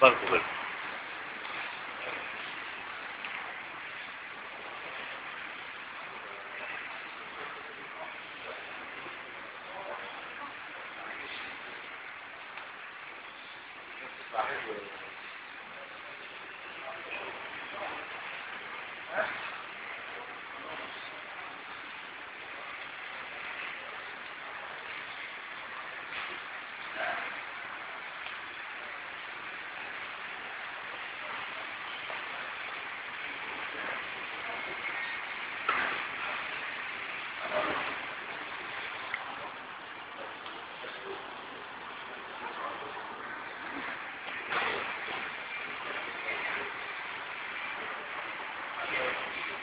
Banco Verde. Sahib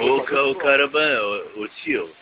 O, é o, o, o, o,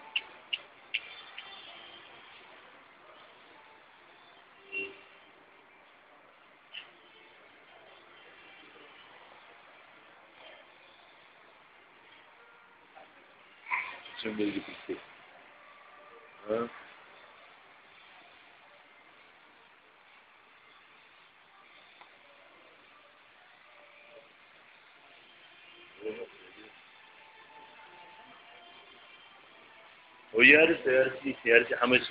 Şimdi böyle gitti. Ha? O yarı seyarci, seyarci Ahmet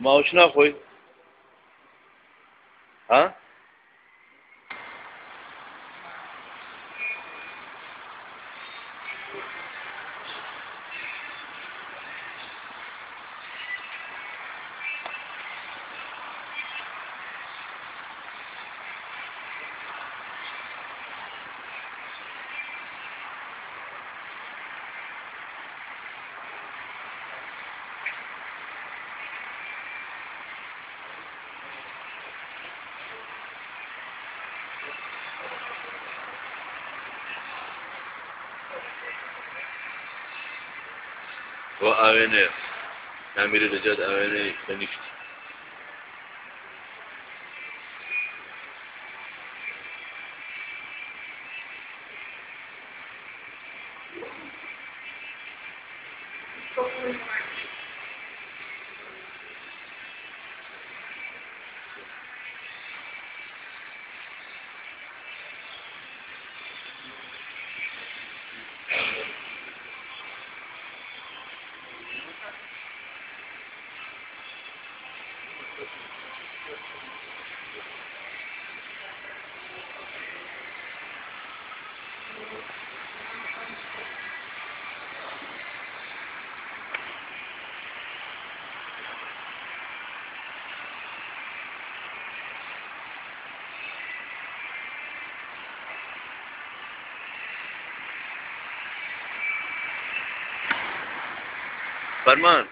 ما اوشنا خوې ها؟ و آوینه. تعمیری لجد آوینه کنیشتی Farman.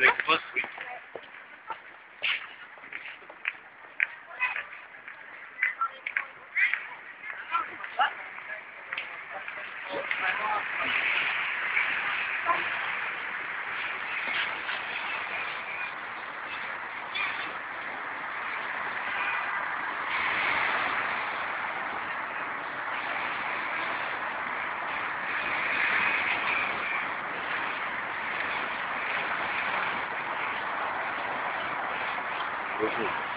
Next week. week.